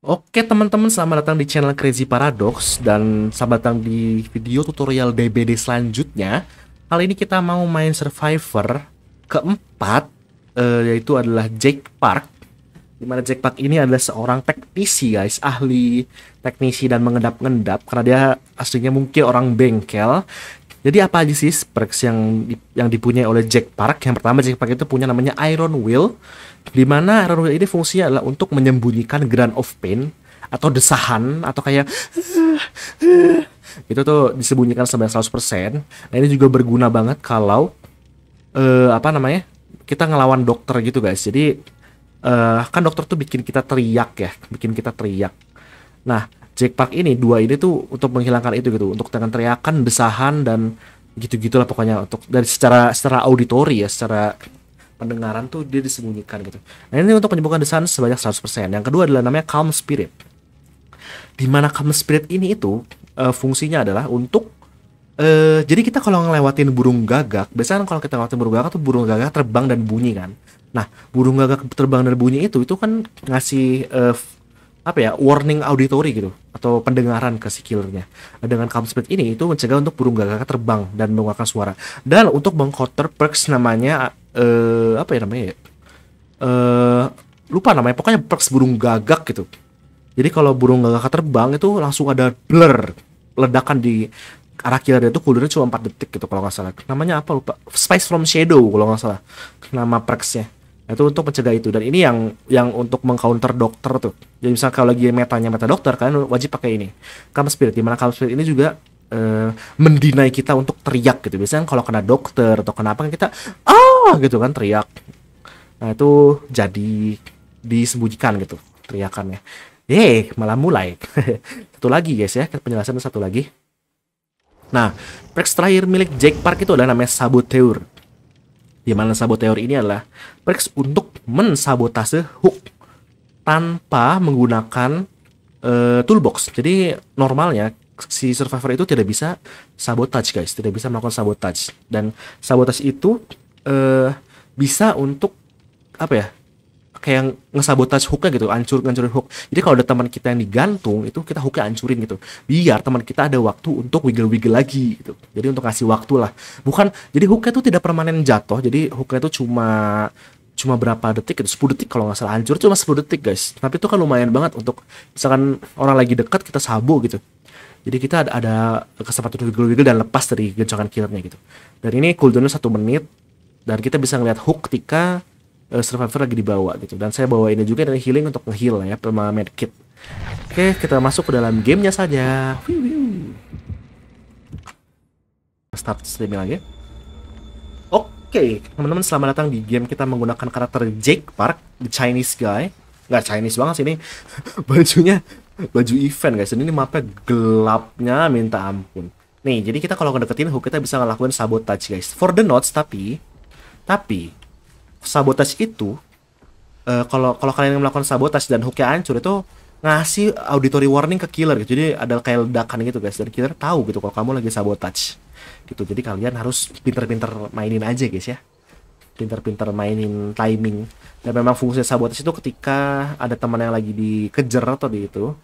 Oke teman-teman, selamat datang di channel Crazy Paradox dan selamat datang di video tutorial DBD selanjutnya. Kali ini kita mau main Survivor keempat, eh, yaitu adalah Jake Park. Di mana Jake Park ini adalah seorang teknisi guys, ahli teknisi dan mengendap-ngendap karena dia aslinya mungkin orang bengkel. Jadi apa aja sih perks yang yang dipunyai oleh Jack Park? Yang pertama Jack Park itu punya namanya Iron Will, di mana Iron Will ini fungsinya adalah untuk menyembunyikan Grand of Pain atau desahan atau kayak itu tuh disembunyikan sampai 100%. Nah, ini juga berguna banget kalau uh, apa namanya? kita ngelawan dokter gitu guys. Jadi uh, kan dokter tuh bikin kita teriak ya, bikin kita teriak. Nah, Jackpack ini dua ini tuh untuk menghilangkan itu gitu, untuk dengan teriakan, desahan dan gitu-gitulah pokoknya untuk dari secara secara auditori ya, secara pendengaran tuh dia disembunyikan gitu. Nah, ini untuk menyembuhkan desahan sebanyak 100%. Yang kedua adalah namanya calm spirit di mana calm spirit ini itu uh, fungsinya adalah untuk uh, jadi kita kalau ngelewatin burung gagak, biasanya kan kalau kita ngelewatin burung gagak tuh burung gagak terbang dan bunyi kan. Nah, burung gagak terbang dan bunyi itu itu kan ngasih uh, apa ya warning auditory gitu atau pendengaran ke si killernya dengan calm spirit ini itu mencegah untuk burung gagak terbang dan mengeluarkan suara dan untuk mengcounter perks namanya uh, apa ya namanya ya uh, lupa namanya pokoknya perks burung gagak gitu jadi kalau burung gagak terbang itu langsung ada blur ledakan di arah kira itu cooldownnya cuma 4 detik gitu kalau nggak salah. Namanya apa lupa? Spice from Shadow kalau nggak salah. Nama perksnya. Itu untuk mencegah itu dan ini yang yang untuk mengcounter dokter tuh. Jadi misalnya kalau lagi metanya meta dokter kalian wajib pakai ini. Calm Spirit di mana Calm Spirit ini juga uh, mendinai kita untuk teriak gitu. Biasanya kalau kena dokter atau kenapa kita ah gitu kan teriak. Nah, itu jadi disembunyikan gitu teriakannya. Eh, malah mulai. satu lagi guys ya, penjelasan satu lagi. Nah, perks terakhir milik Jake Park itu adalah namanya Saboteur. Di mana Saboteur ini adalah perks untuk mensabotase hook tanpa menggunakan uh, toolbox. Jadi normalnya si survivor itu tidak bisa sabotage guys, tidak bisa melakukan sabotage. Dan sabotage itu uh, bisa untuk apa ya? kayak ngesabotage hooknya gitu, hancur ngancurin hook. Jadi kalau ada teman kita yang digantung itu kita hooknya hancurin gitu, biar teman kita ada waktu untuk wiggle wiggle lagi gitu. Jadi untuk kasih waktu lah. Bukan jadi hooknya itu tidak permanen jatuh, jadi hooknya itu cuma cuma berapa detik itu 10 detik kalau nggak salah. Hancur cuma 10 detik guys. Tapi itu kan lumayan banget untuk misalkan orang lagi dekat kita sabu gitu. Jadi kita ada, ada kesempatan wiggle wiggle dan lepas dari gencangan killernya gitu. Dan ini cooldownnya satu menit dan kita bisa ngeliat hook ketika uh, survivor lagi dibawa gitu. Dan saya bawa ini juga dari healing untuk ngeheal ya sama medkit. Oke kita masuk ke dalam gamenya saja. Start streaming lagi. Oke teman-teman selamat datang di game kita menggunakan karakter Jake Park the Chinese guy. Nggak Chinese banget sih ini. Bajunya baju event guys. Ini mapnya gelapnya minta ampun. Nih jadi kita kalau ngedeketin hook kita bisa ngelakuin sabotage guys. For the notes tapi tapi sabotage itu uh, kalau kalau kalian melakukan sabotage dan hooknya hancur itu ngasih auditory warning ke killer gitu. Jadi ada kayak ledakan gitu guys. Dan killer tahu gitu kalau kamu lagi sabotage. Gitu. Jadi kalian harus pinter-pinter mainin aja guys ya. Pinter-pinter mainin timing. Dan memang fungsi sabotage itu ketika ada teman yang lagi dikejar atau di itu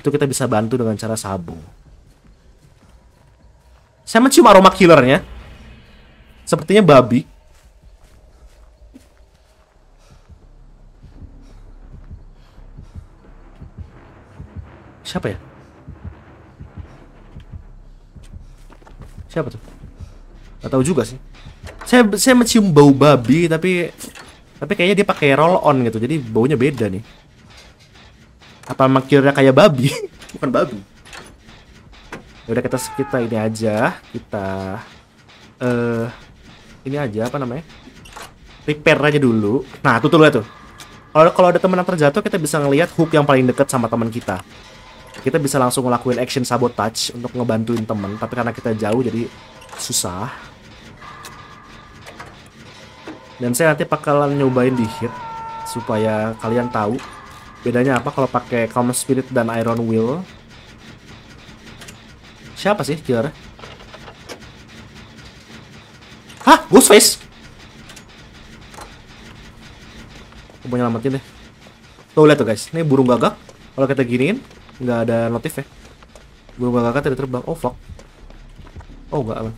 itu kita bisa bantu dengan cara sabung. Saya mencium aroma killernya. Sepertinya babi. Siapa ya? Siapa tuh? Gak tahu juga sih. Saya saya mencium bau babi tapi tapi kayaknya dia pakai roll on gitu. Jadi baunya beda nih. Apa makirnya kayak babi? Bukan babi. Ya udah kita kita ini aja, kita eh uh, ini aja apa namanya? Repair aja dulu. Nah, tuh tuh tuh. Kalau kalau ada teman yang terjatuh, kita bisa ngelihat hook yang paling dekat sama teman kita kita bisa langsung ngelakuin action sabotage untuk ngebantuin temen tapi karena kita jauh jadi susah. Dan saya nanti bakalan nyobain di hit supaya kalian tahu bedanya apa kalau pakai calm spirit dan iron will. Siapa sih kira hah? Face? Aku mau nyelamatin deh. Tuh lihat tuh guys. Ini burung gagak. Kalau kita giniin, nggak ada notif ya. Burung gagak tidak terbang. Oh fuck. Oh nggak aman.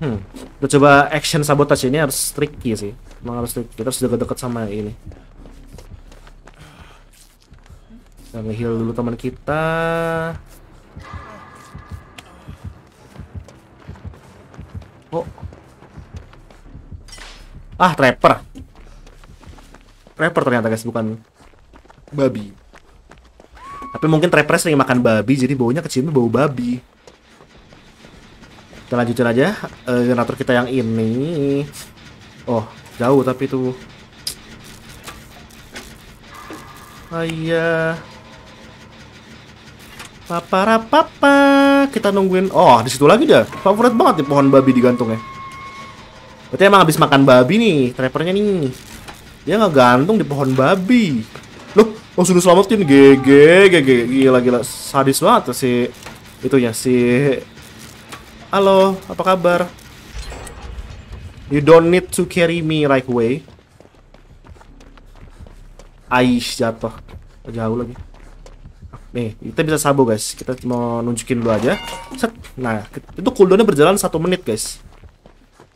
Hmm. Udah coba action sabotage ini harus tricky sih. Emang harus tricky. Kita harus deket-deket sama ini. Kita nge-heal dulu teman kita. Oh. Ah, trapper. Trapper ternyata guys, bukan babi. Tapi mungkin trapper sering makan babi, jadi baunya keciumnya bau babi. Kita lanjutin aja uh, generator kita yang ini. Oh, jauh tapi tuh. Ayah. Papa papa kita nungguin. Oh, di situ lagi dah. Favorit banget nih pohon babi digantungnya. Berarti emang habis makan babi nih, trappernya nih. Dia nggak gantung di pohon babi. Loh, langsung diselamatin. GG, GG, gila gila. Sadis banget si itu ya si Halo, apa kabar? You don't need to carry me right away. Aish jatuh. Jauh lagi. Nih, kita bisa sabo guys. Kita mau nunjukin dulu aja. Set. Nah, itu cooldownnya berjalan satu menit guys.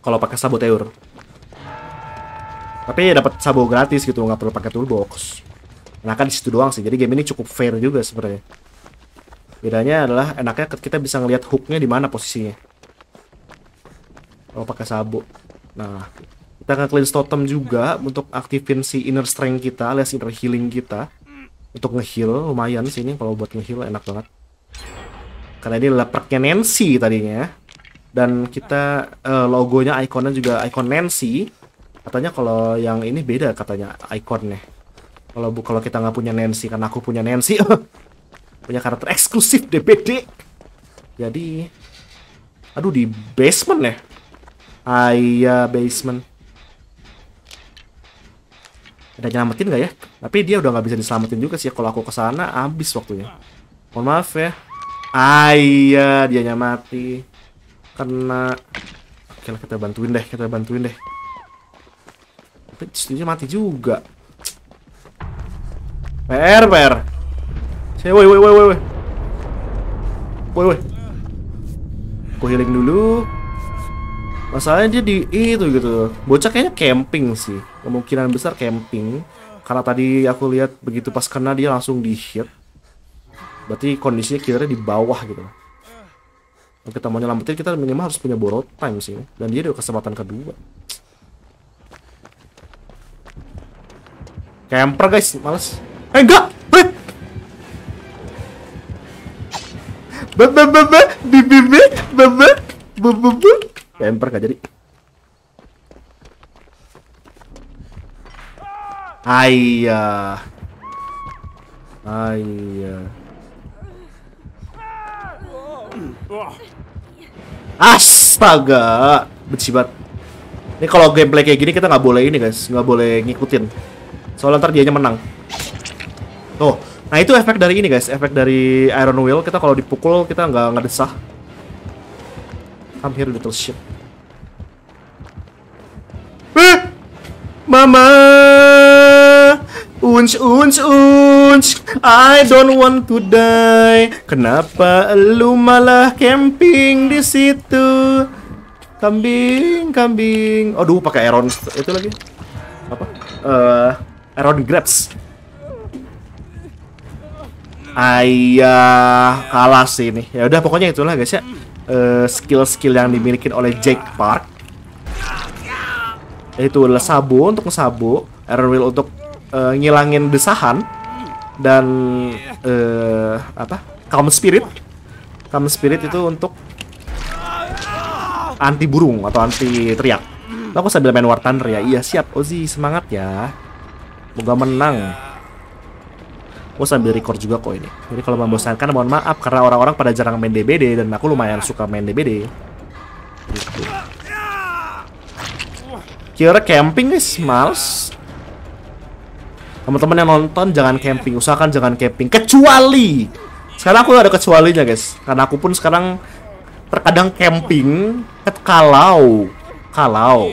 Kalau pakai sabo teur. Tapi ya dapat sabo gratis gitu, nggak perlu pakai toolbox. Nah kan di situ doang sih. Jadi game ini cukup fair juga sebenarnya. Bedanya adalah enaknya kita bisa ngelihat hooknya di mana posisinya. Kalau pakai sabo. Nah, kita akan cleanse totem juga untuk aktifin si inner strength kita alias inner healing kita untuk ngeheal lumayan sih ini kalau buat ngeheal enak banget karena ini lepreknya Nancy tadinya dan kita uh, logonya ikonnya juga ikon Nancy katanya kalau yang ini beda katanya ikonnya kalau bu kalau kita nggak punya Nancy karena aku punya Nancy punya karakter eksklusif DPD jadi aduh di basement ya Ayah basement ada nyelamatin gak ya? Tapi dia udah nggak bisa diselamatin juga sih. Kalau aku ke sana habis waktunya. Mohon maaf ya. Ayah, dia nyamati. Karena Oke lah kita bantuin deh, kita bantuin deh. Tapi mati juga. PR, PR. Saya, woi, woi, woi, woi. Woi, woi. Aku healing dulu. Masalahnya dia di itu gitu. Bocah kayaknya camping sih. Kemungkinan besar camping. Karena tadi aku lihat begitu pas kena dia langsung di hit. Berarti kondisinya kira di bawah gitu. Kalau kita mau nyelamatin kita minimal harus punya borrow time sih. Dan dia udah kesempatan kedua. Camper guys, males. Eh enggak! Eh! Bebe bebe bebe bebe bebe bebe Camper gak jadi. Ayah. Ayah. Astaga, benci banget. Ini kalau gameplay kayak gini kita nggak boleh ini guys, nggak boleh ngikutin. Soalnya ntar dianya menang. Tuh, nah itu efek dari ini guys, efek dari Iron Will. Kita kalau dipukul kita nggak ngedesah. Come here little shit. Eh! Mama! Unch, unch, unch I don't want to die Kenapa lu malah camping di situ? Kambing, kambing Aduh, pakai Iron itu lagi Apa? Uh, Iron Grabs Ayah kalah sih ini. Ya udah pokoknya itulah guys ya. Uh, skill-skill yang dimiliki oleh Jake Park. Itu adalah sabu untuk ngesabu, Iron Will untuk uh, ngilangin desahan dan uh, apa? Calm Spirit. Calm Spirit itu untuk anti burung atau anti teriak. Lo aku sambil main War Thunder ya. Iya siap, Ozi semangat ya. Moga menang. Gue sambil record juga kok ini. Jadi kalau membosankan mohon maaf karena orang-orang pada jarang main DBD dan aku lumayan suka main DBD. Gitu. Kira camping guys, males. Teman-teman yang nonton jangan camping, usahakan jangan camping. Kecuali! Sekarang aku ada kecualinya guys, karena aku pun sekarang terkadang camping kalau. Kalau.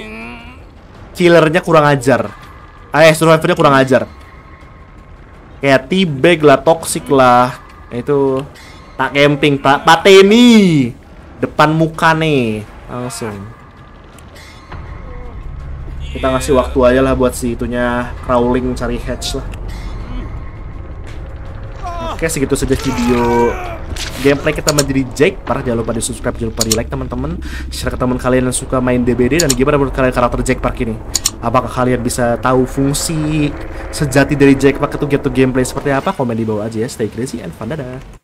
Killernya kurang ajar, eh survivornya kurang ajar kayak T-bag lah, toxic lah. Itu tak camping, Pak. Pateni. Depan muka nih. Langsung. Kita ngasih waktu aja lah buat si itunya crawling cari hatch lah. Oke, segitu saja video gameplay kita menjadi Jake. Parah jangan lupa di subscribe, jangan lupa di like teman-teman. Share ke teman kalian yang suka main DBD dan gimana menurut kalian karakter Jake Park ini? Apakah kalian bisa tahu fungsi sejati dari Jake Park itu gameplay seperti apa? Komen di bawah aja ya. Stay crazy and fun dadah.